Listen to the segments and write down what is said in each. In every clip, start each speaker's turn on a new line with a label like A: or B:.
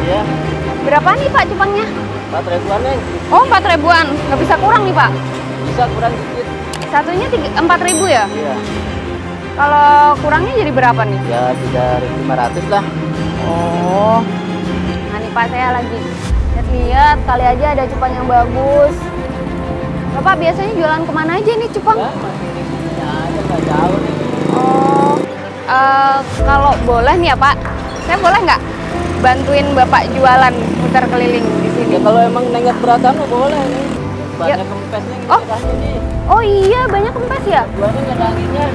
A: Iya,
B: Berapa nih Pak cupangnya?
A: empat ribuan neng.
B: Oh, 4 ribuan. Nggak bisa kurang nih Pak.
A: Bisa kurang dikit.
B: Satunya 4 ribu ya?
A: Iya,
B: Kalau kurangnya jadi berapa nih?
A: ya tiga lima ratus lah.
B: Oh. Nah nih Pak, saya lagi lihat-lihat. Kali aja ada cupang yang bagus. Bapak biasanya jualan ke mana aja nih cupang?
A: Ya, masih di sini aja nggak jauh nih.
B: Oh, eh, kalau boleh nih ya Pak, saya boleh nggak bantuin Bapak jualan muter keliling di sini?
A: Ya kalau emang nengat beratan mah boleh nih. Banyak
B: Ya.
A: kempesnya
B: Oh.
A: oh. kasih nih.
B: Oh iya, banyak kempes ya?
A: Jualnya nggak ada anginnya.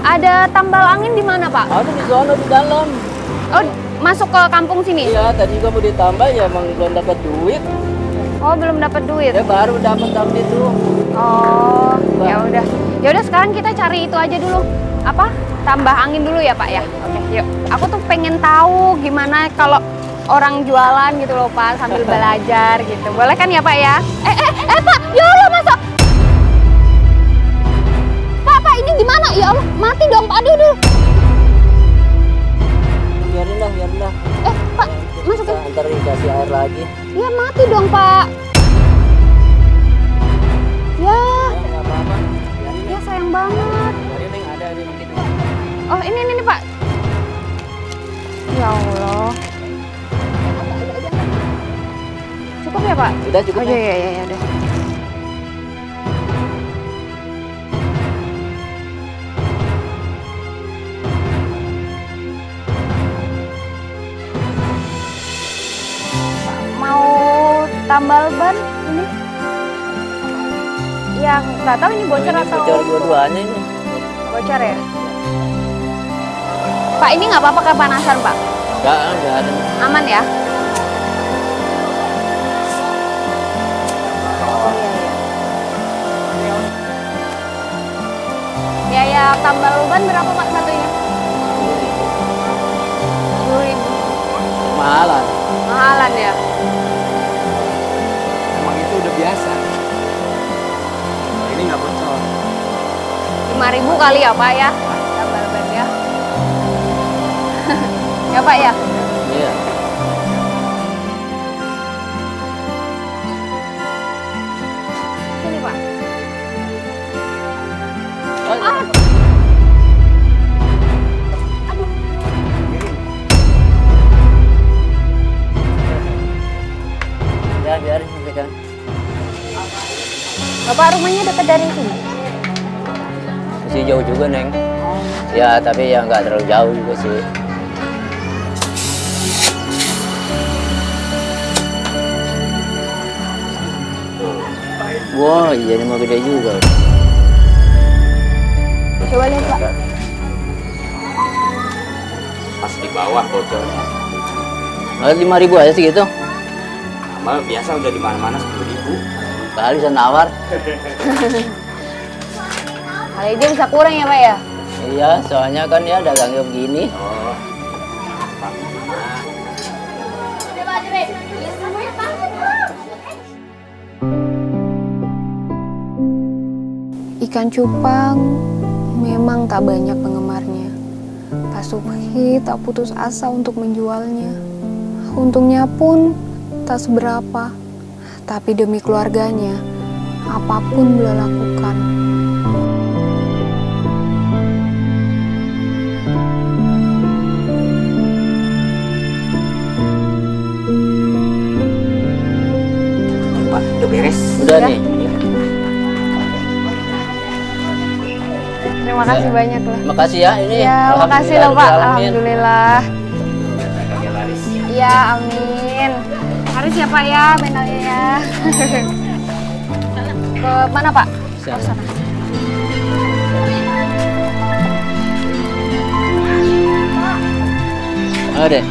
B: Ada tambal angin di mana Pak?
A: Ada di zona di dalam.
B: Oh, masuk ke kampung sini?
A: Iya, tadi juga mau ditambah ya emang belum dapat duit.
B: Oh, belum dapat duit.
A: Ya baru dapat tahun itu.
B: Oh, ya udah. Ya udah sekarang kita cari itu aja dulu. Apa? Tambah angin dulu ya, Pak ya. Oke, yuk. Aku tuh pengen tahu gimana kalau orang jualan gitu loh, Pak, sambil belajar gitu. Boleh kan ya, Pak ya? Eh, eh, eh, Pak. Ya Allah, masa Pak, Pak, ini gimana? Ya Allah, mati dong, Pak. Aduh, aduh.
A: Biarin lah, biarin.
B: Eh, Pak, masukin.
A: Nah, ntar dikasih air lagi.
B: Ya mati dong, Pak. Ya,
A: Ya, apa-apa. Biarin,
B: ya sayang banget.
A: biarin ada di mungkin.
B: Oh ini ini, nih Pak. Ya Allah. Cukup ya Pak?
A: Udah cukup.
B: Oh iya iya iya udah. Mau tambal ban ini? Yang nggak tahu ini bocor
A: Ini
B: atau
A: bocor dua-duanya ini.
B: bocor ya? Pak ini nggak apa-apa kepanasan Pak?
A: Enggak, enggak ada.
B: Aman ya? Iya iya. Biaya tambal ban berapa Pak satunya? Sepuluh ribu.
A: Mahalan.
B: Mahalan ya?
C: Emang itu udah biasa. Ini nggak bocor.
B: Lima ribu kali ya Pak ya? Ya Pak ya?
A: Iya.
B: Sini Pak.
A: Oh,
B: Ah.
A: Ya, biarin pegang.
B: Bapak rumahnya dekat dari sini?
A: Masih jauh juga, Neng. Ya, tapi ya nggak terlalu jauh juga sih. Wah, iya ini mau gede juga.
B: Coba lihat Pak.
C: Pas di bawah bocornya.
A: Oh, lima ribu aja segitu.
C: Malah biasa udah di mana-mana sepuluh ribu.
A: Kali bisa nawar.
B: Kali aja bisa kurang ya Pak ya?
A: Iya, soalnya kan ya dagangnya begini.
C: Oh.
B: Ikan cupang memang tak banyak penggemarnya. Pak Subhi tak putus asa untuk menjualnya. Untungnya pun tak seberapa. Tapi demi keluarganya, apa pun beliau lakukan. Terima kasih banyak lah.
A: Makasih ya ini.
B: Ya, makasih loh Pak.
A: Alhamdulillah.
B: Alhamdulillah.
C: Dagangnya laris.
B: Ya, amin. Harus ya Pak ya, benalnya ya. Ke mana Pak?
A: Sana.
B: Oh, sana.
A: Oh, deh.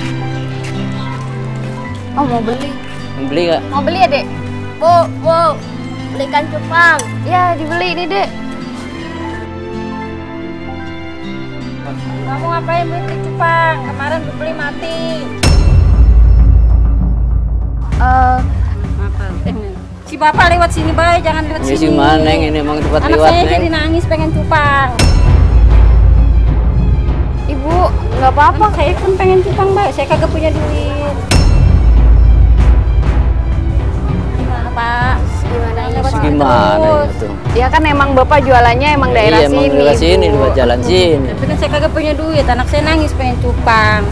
B: Oh, mau beli.
A: Mau beli nggak?
B: Mau beli ya, Dek?
D: Bu, bu, belikan cupang.
B: Ya, dibeli ini, Dek.
D: Kamu ngapain beli cupang? Kemarin beli mati.
B: Eh,
D: Si bapak lewat sini, bay, jangan lewat
A: Ini
D: sini.
A: si mana Neng ini emang tempat
D: Anak
A: lewat
D: saya
A: Neng.
D: jadi nangis pengen cupang.
B: Ibu nggak apa-apa
D: Saya kan pengen cupang mbak, saya kagak punya duit. Gimana pak?
B: Gimana Pak?
A: Gimana
D: terus.
A: itu?
B: ya kan emang bapak jualannya emang daerah
A: iya, emang
B: sini
A: daerah sini, lewat jalan sini.
D: Tapi kan saya kagak punya duit, anak saya nangis pengen cupang.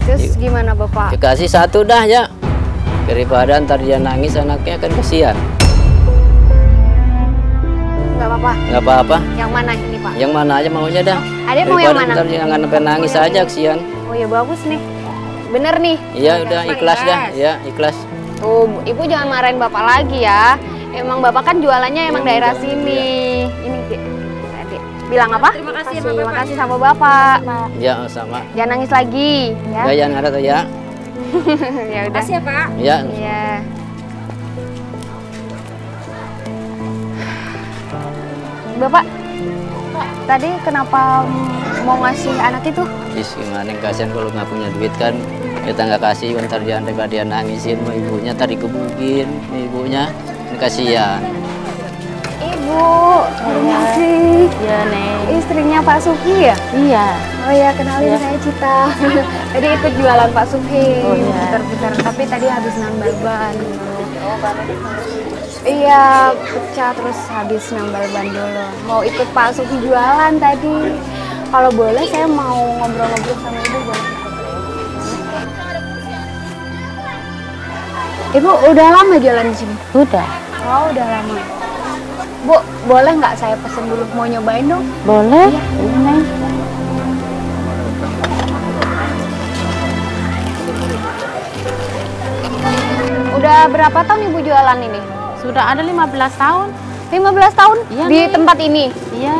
B: terus
A: Iya.
B: gimana bapak
A: Dikasih satu dah ya. Daripada ntar dia nangis anaknya kan kasihan.
B: nggak apa-apa
A: Nggak apa-apa.
B: yang mana ini pak
A: Yang mana aja maunya dah.
B: ada mau yang mana
A: Ntar jangan sampai nangis aja kasihan.
B: oh ya bagus nih bener nih
A: Iya udah ikhlas dah. Ya ikhlas.
B: Tuh, ibu jangan marahin bapak lagi ya. Emang bapak kan jualannya emang
A: Iya,
B: daerah
A: jangan,
B: sini. Ini Dik. Dik. Bilang apa?
D: Terima kasih ya,
B: Terima
D: Bapak.
B: kasih sama bapak.
A: Ya sama.
B: Jangan nangis lagi, ya.
A: Ya jangan ada tuh ya.
B: ya udah.
D: Makasih ya pak.
A: Ya.
B: Iya. Bapak, tadi kenapa mau ngasih anak itu?
A: Is gimana kasihan kalau nggak punya duit kan kita nggak kasih ntar dia daripada dia nangisin sama ibunya tadi kebugin sama ibunya Ini kasihan
B: Ibu, terima kasih.
D: Iya neng.
B: Istrinya Pak Suki ya?
D: Iya.
B: Oh ya, kenalin saya Cita. tadi ikut jualan Pak Suki.
D: Oh, iya.
B: Putar-putar, tapi tadi habis nambal ban. Iya, pecah terus habis nambal ban dulu. Mau ikut Pak Suki jualan tadi. Kalau boleh saya mau ngobrol-ngobrol sama Ibu boleh? Ibu udah lama jualan di sini?
D: Udah.
B: Oh, udah lama. Bu, boleh nggak saya pesen dulu mau nyobain dong?
D: Boleh. Iya neng.
B: Udah berapa tahun Ibu jualan ini?
E: Sudah ada 15 tahun.
B: 15 tahun
E: Iya,
B: di
E: Nek.
B: tempat ini.
E: Iya.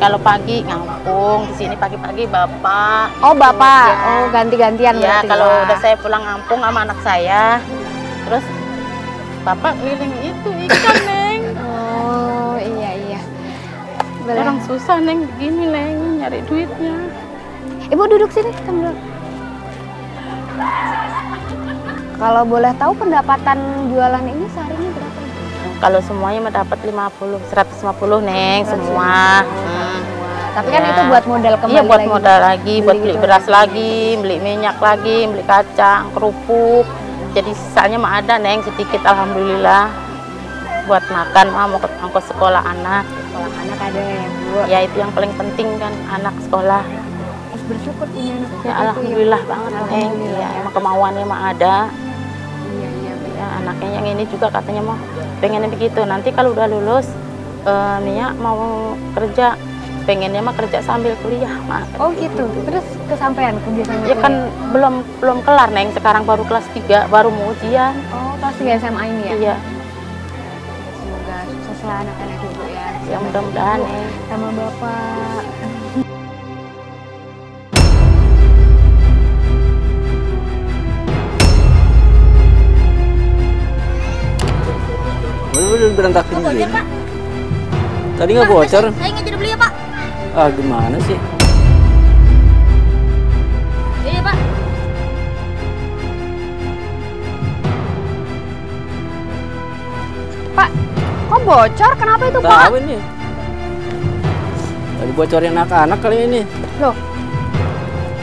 E: Kalau pagi ngampung, di sini pagi-pagi bapak.
B: Oh, Bapak.
E: Iya.
B: Oh, ganti-gantian
E: Iya,
B: berarti.
E: kalau udah saya pulang ngampung sama anak saya, terus bapak keliling itu ikan, Neng.
B: Oh, iya iya. Boleh.
E: Orang susah, Neng, begini, Neng, nyari duitnya.
B: Ibu duduk sini, sambil. Kalau boleh tahu pendapatan jualan ini seharinya berapa?
E: Kalau semuanya mendapat 50, 150, Neng, semua. Hmm.
B: Tapi kan
E: Iya.
B: itu buat modal kembali
E: Iya buat
B: lagi.
E: modal lagi, buat
B: Beli
E: beli
B: gitu
E: beras
B: lagi,
E: beli minyak lagi, beli kacang, kerupuk. Jadi sisanya mah ada neng sedikit alhamdulillah buat makan mah mau ke ongkos sekolah anak.
B: Kalau anak ada ya, Bu.
E: Ya itu yang paling penting kan anak sekolah.
B: Harus bersyukur punya anak
E: Ya
B: itu
E: alhamdulillah banget neng.
B: Alhamdulillah.
E: Ya emang kemauannya mah ada.
B: Iya iya.
E: Ya anaknya yang ini juga katanya mau pengennya begitu. Nanti kalau udah lulus eh, Mia mau kerja pengennya mah kerja sambil kuliah mah.
B: Oh gitu. Terus kesampaian kebiasaan
E: Ya kan belum belum kelar neng sekarang baru kelas 3 baru mau ujian.
B: Oh, kelas 3 SMA ini ya?
E: Iya,
B: Semoga sukses lah anak-anak ibu ya.
E: ya mudah-mudahan neng.
B: Sama bapak.
A: Udah berantakin gini. Tadi nggak bocor.
D: Saya nggak jadi ya.
A: Ah gimana sih?
D: Iya pak.
B: Pak, kok bocor? Kenapa itu Pak?
A: Tahu ini. Tadi bocorin anak-anak kali ini.
B: Loh,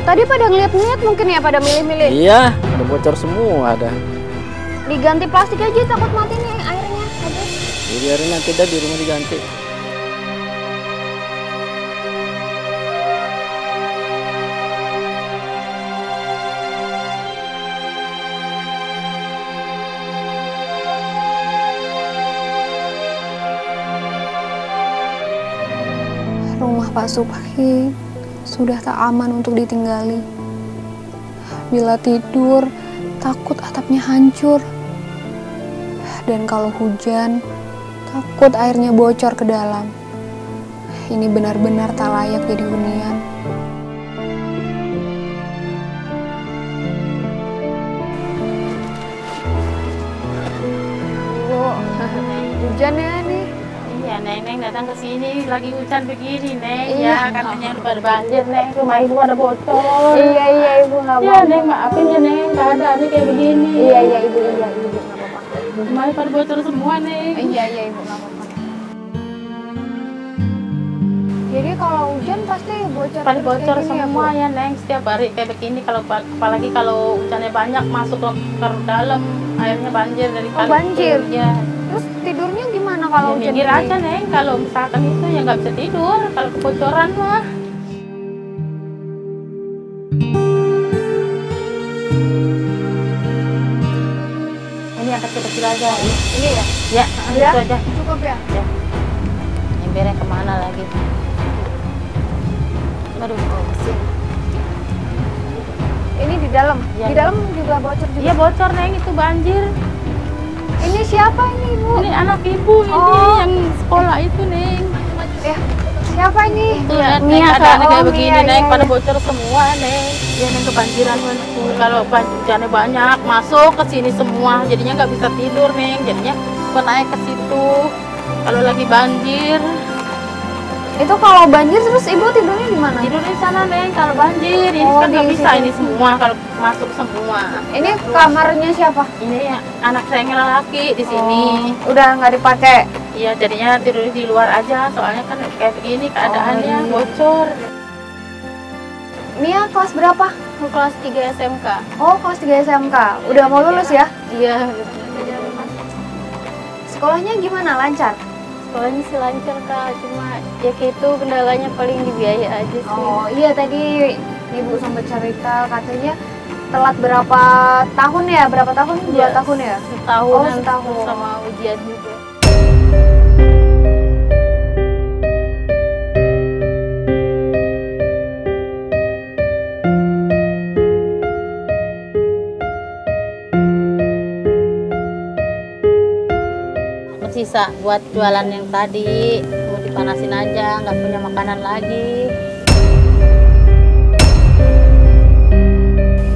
B: tadi pada ngeliat-ngeliat mungkin ya pada milih-milih.
A: Iya, ada bocor semua ada.
B: Diganti plastik aja takut mati nih airnya. Habis.
A: Jadi hari nanti dah di rumah diganti.
F: Pak Subhi sudah tak aman untuk ditinggali. Bila tidur, takut atapnya hancur. Dan kalau hujan, takut airnya bocor ke dalam. Ini benar-benar tak layak jadi hunian.
B: Hujan ya
E: Neng, datang ke sini lagi hujan begini, Neng.
B: Iya.
E: Ya, katanya udah pada banjir, Neng. Rumah ibu ada bocor.
B: Iya iya ibu nggak
E: Ya,
B: apa-apa.
E: Neng, maafin ya, Neng. Keadaannya kayak begini.
B: Iya iya ibu iya ibu nggak apa-apa.
E: Rumahnya pada bocor semua, Neng.
B: Iya iya ibu nggak apa-apa. Jadi kalau hujan pasti bocor terus
E: bocor
B: ya,
E: semua ya neng setiap hari kayak begini kalau apalagi kalau hujannya banyak masuk ke, ke dalam airnya banjir dari
B: Oh,
E: kali
B: banjir.
E: itu. ya
B: Terus tidurnya gimana kalau
E: ya, minggir aja neng kalau misalkan itu ya nggak bisa tidur kalau kebocoran mah ini yang kecil-kecil aja
B: Ini ya?
E: ya
B: Ya?
E: itu aja
B: Cukup ya?
E: embernya ke mana lagi aduh
B: Ini di dalam?
E: Iya.
B: Di dalam juga bocor juga?
E: iya bocor neng itu banjir
B: Ini siapa ini Bu?
E: ini anak ibu ini
B: Oh.
E: yang sekolah itu neng
B: Ya, siapa ini?
E: Tuh, lihat, Neng, ada
B: Kak.
E: kayak
B: Oh,
E: begini,
B: Mia,
E: Neng,
B: iya,
E: pada
B: iya.
E: bocor semua, Neng. Ya, Neng, kebanjiran, Kalau ban- hujannya banyak, masuk ke sini semua, jadinya nggak bisa tidur, Neng. Jadinya gua naik ke situ. Kalau lagi banjir,
B: Itu kalau banjir terus Ibu tidurnya di mana?
E: tidur di sana, Neng. Kalau banjir, ini
B: Oh,
E: kan nggak bisa ini semua, kalau masuk semua.
B: Ini kamarnya siapa?
E: Ini ya, anak saya yang laki di sini.
B: Oh, udah nggak dipakai.
E: Iya, jadinya tidur di luar aja, soalnya kan kayak begini keadaannya,
B: iya.
E: bocor.
B: Mia kelas berapa?
E: Kelas 3 SMK.
B: Oh, kelas 3 SMK. Udah mau lulus ya?
E: Iya,
B: Sekolahnya gimana? Lancar?
G: Sekolahnya sih lancar kak, cuma ya kayak itu kendalanya paling di biaya aja sih.
B: Oh, iya tadi Ibu sempat cerita katanya telat berapa tahun ya? Berapa tahun? Dua
G: Iya,
B: tahun ya?
G: Setahun
B: Oh, setahun.
G: sama ujian juga.
E: Bersisa buat jualan yang tadi. Mau dipanasin aja nggak punya makanan lagi.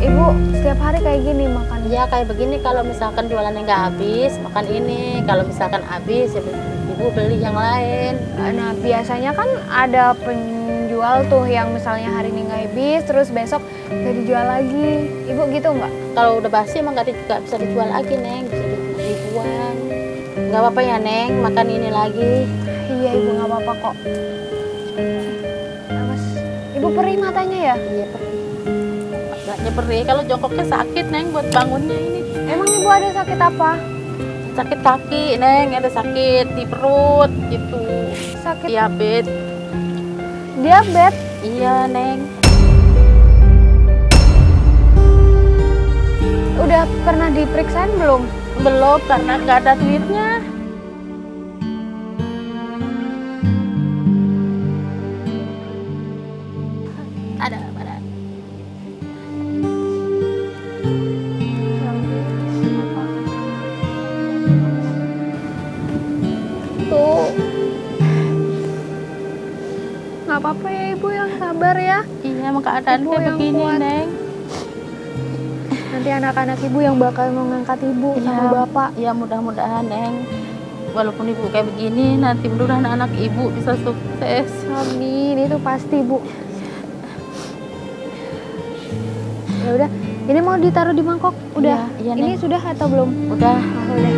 B: Ibu setiap hari kayak gini makan.
E: ya kayak begini. Kalau misalkan jualannya nggak habis makan ini. Kalau misalkan habis ya ibu beli yang lain.
B: Nah, biasanya kan ada penjual tuh yang misalnya hari ini nggak habis, terus besok nggak dijual lagi. Ibu gitu nggak?
E: kalau udah basi emang nggak bisa dijual lagi neng. Bisa di- dibuang nggak apa-apa ya neng makan ini lagi
B: Iya, Ibu nggak apa-apa kok. Awas. Ibu perih matanya ya?
E: iya perih agaknya perih kalau jongkoknya sakit neng buat bangunnya ini
B: Emang Ibu ada sakit apa?
E: sakit kaki neng ada sakit di perut gitu
B: Sakit
E: diabetes
B: diabetes.
E: iya neng
B: Udah pernah diperiksain belum?
E: Belum karena nggak ada duitnya ada ada
B: Tuh. Nggak apa-apa ya Ibu yang sabar ya.
E: iya emang keadaan
B: Ibu
E: kayak
B: yang
E: begini
B: kuat.
E: neng
B: anak-anak Ibu yang bakal mengangkat Ibu sama
E: Iya.
B: Bapak.
E: ya mudah-mudahan neng walaupun ibu kayak begini nanti mudah-mudahan anak ibu bisa sukses
B: Amin, itu pasti Bu. Ya udah, ini mau ditaruh di mangkok? Udah.
E: Iya, iya,
B: ini sudah atau belum?
E: udah
B: Oh, udah.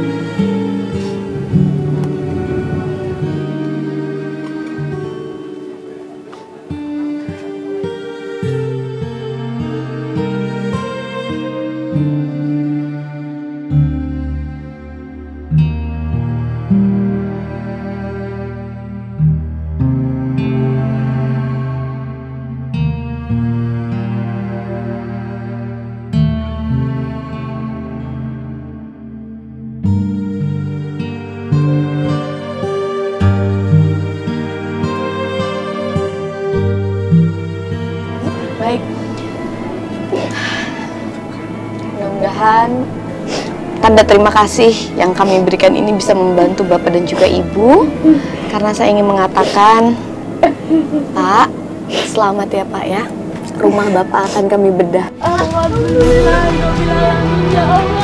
F: Tanda terima kasih yang kami berikan ini bisa membantu Bapak dan juga Ibu karena saya ingin mengatakan Pak, selamat ya Pak ya. Rumah Bapak akan kami bedah. Alhamdulillah, ya Allah.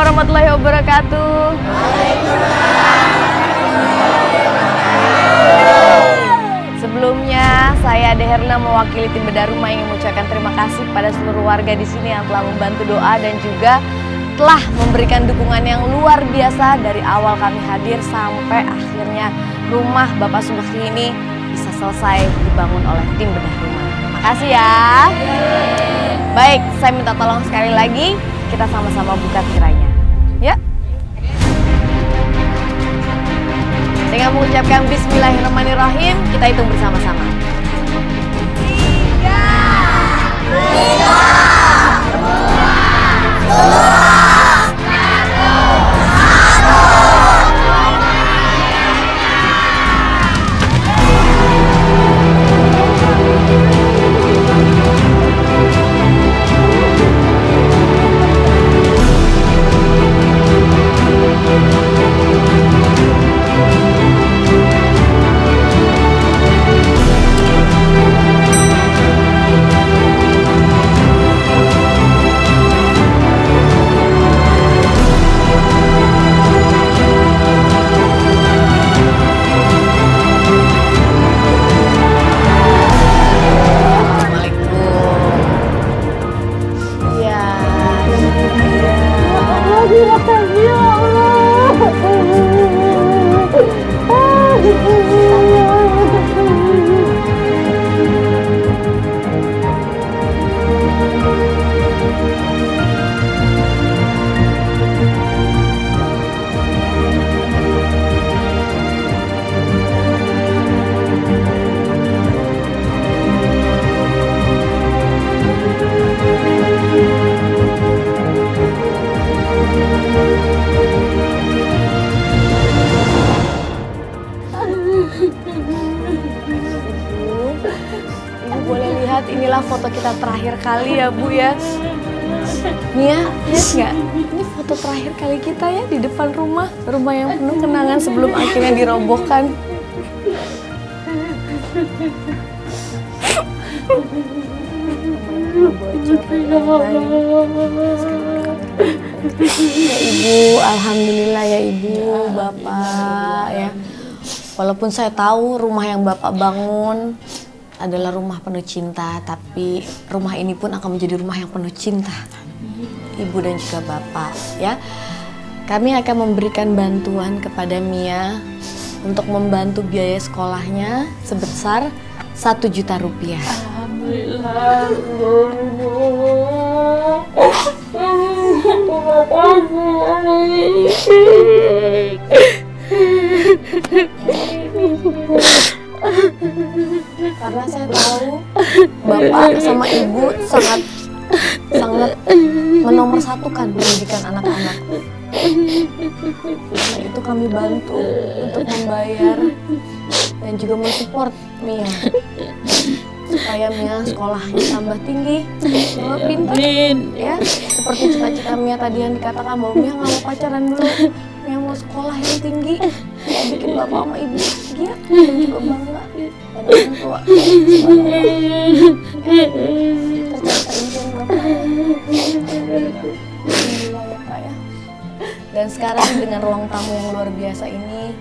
F: Warahmatullahi wabarakatuh. Sebelumnya, saya Deherna mewakili tim bedah rumah ingin mengucapkan terima kasih pada seluruh warga di sini yang telah membantu doa dan juga telah memberikan dukungan yang luar biasa dari awal kami hadir sampai akhirnya rumah Bapak Subakti ini bisa selesai dibangun oleh tim bedah rumah. Makasih ya. Baik, saya minta tolong sekali lagi kita sama-sama buka tirainya. Ya. Dengan mengucapkan Bismillahirrahmanirrahim, kita hitung bersama-sama. Tiga, dua, Ibu Mia, lihat nggak? Ini foto terakhir kali kita ya di depan rumah. Rumah yang penuh kenangan sebelum akhirnya dirobohkan. Ya Ibu, Alhamdulillah ya Ibu, Bapak ya. Walaupun saya tahu rumah yang Bapak bangun adalah rumah penuh cinta, tapi rumah ini pun akan menjadi rumah yang penuh cinta. Ibu dan juga Bapak ya. Kami akan memberikan bantuan kepada Mia untuk membantu biaya sekolahnya sebesar satu juta rupiah. Karena saya tahu Bapak sama Ibu sangat sangat menomorsatukan pendidikan anak-anak. Karena itu kami bantu untuk membayar dan juga mensupport Mia. Supaya Mia sekolahnya tambah tinggi, tambah pintar, ya seperti cita-cita Mia tadi yang dikatakan bahwa Mia nggak mau pacaran dulu, Mia mau sekolah yang tinggi, mau bikin bapak sama ibu bahagia. Dan juga bangga. Pada orang tua. Dan sekarang dengan ruang tamu yang luar biasa ini,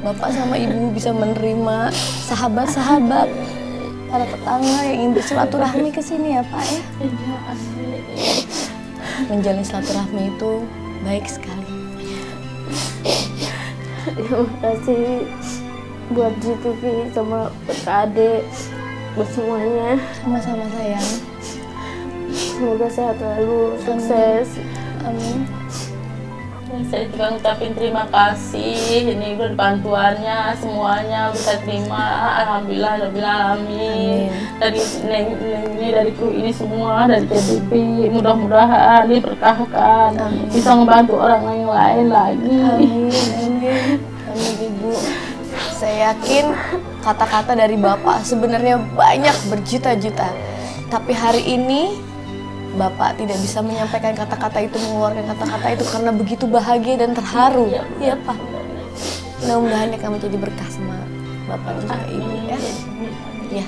F: Bapak sama Ibu bisa menerima sahabat-sahabat para tetangga yang ingin bersilaturahmi ke sini ya Pak ya. Menjalin silaturahmi itu baik sekali.
H: Terima kasih buat GTV sama buat Ade buat semuanya.
F: Sama-sama sayang.
H: Semoga sehat selalu, sukses.
F: Amin.
E: Saya juga ngucapin terima kasih ini bantuannya semuanya bisa terima alhamdulillah rabbil alamin dari neng, neng ini dari kru ini semua dari TDP mudah-mudahan diberkahkan bisa membantu orang yang lain lagi
F: Amin, amin. Amin Ibu. Saya yakin kata-kata dari Bapak sebenarnya banyak berjuta-juta. Tapi hari ini Bapak tidak bisa menyampaikan kata-kata itu, mengeluarkan kata-kata itu karena begitu bahagia dan terharu. Iya, Pak. Mudah-mudahan akan menjadi berkah sama Bapak dan juga Ibu ya. Ya.